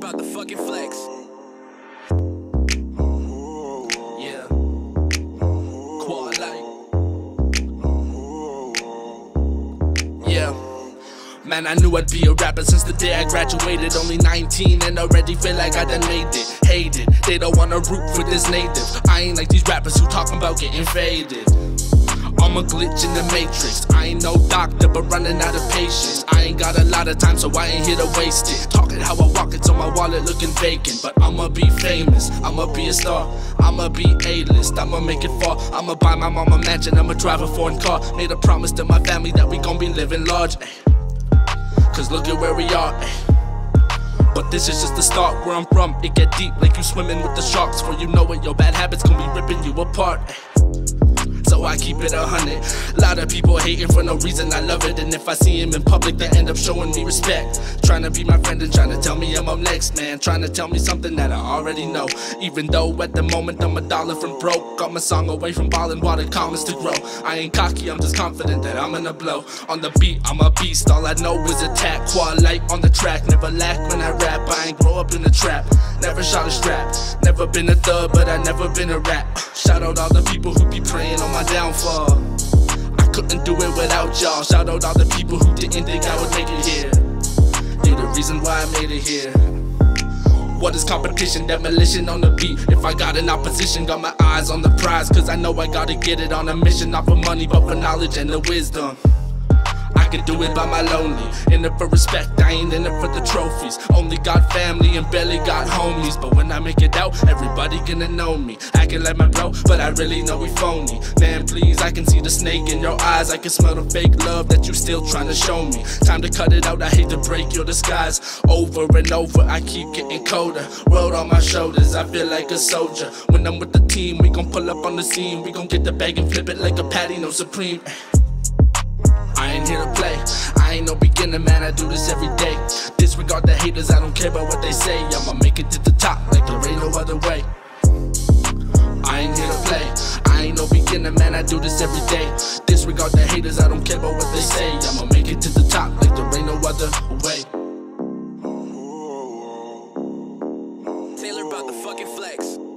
fucking flex. Man, I knew I'd be a rapper since the day I graduated. Only 19 and already feel like I done made it. Hate it, they don't wanna root for this native. I ain't like these rappers who talking about getting faded. I'm a glitch in the matrix. I ain't no doctor, but running out of patience. I ain't got a lot of time, so I ain't here to waste it. Talking how I walk it, so my wallet looking vacant. But I'ma be famous, I'ma be a star, I'ma be A-list, I'ma make it far. I'ma buy my mom a mansion, I'ma drive a foreign car. Made a promise to my family that we gon' be living large. Cause look at where we are. But this is just the start where I'm from. It get deep like you swimming with the sharks. For you know it, your bad habits gon' be ripping you apart. So I keep it a hundred. Lot of people hating for no reason, I love it. And if I see him in public, they end up showing me respect. Trying to be my friend and trying to tell me I'm up next, man. Trying to tell me something that I already know. Even though at the moment I'm a dollar from broke. Got my song away from ballin', water comments to grow. I ain't cocky, I'm just confident that I'm gonna blow. On the beat, I'm a beast, all I know is attack. Quad light on the track, never lack when I rap. I ain't grow up in a trap, never shot a strap. Never been a thug, but I never been a rap. Shout out all the people who be praying on my downfall. I couldn't do it without y'all. Shout out all the people who didn't think I would make it here. You're the reason why I made it here. What is competition? Demolition on the beat. If I got an opposition, got my eyes on the prize. Cause I know I gotta get it on a mission, not for money, but for knowledge and the wisdom. I can do it by my lonely. In it for respect, I ain't in it for the trophies. Only got family and barely got homies. But when I make it out, everybody gonna know me. Acting like my bro, but I really know he phony. Man, please, I can see the snake in your eyes. I can smell the fake love that you still trying to show me. Time to cut it out, I hate to break your disguise. Over and over, I keep getting colder. World on my shoulders, I feel like a soldier. When I'm with the team, we gon' pull up on the scene. We gon' get the bag and flip it like a patty, no supreme. I ain't here no beginner, man, I do this every day. Disregard the haters, I don't care about what they say. I'ma make it to the top, like there ain't no other way. I ain't here to play. I ain't no beginner, man, I do this every day. Disregard the haters, I don't care about what they say. I'ma make it to the top, like there ain't no other way. Taylor about the fucking flex.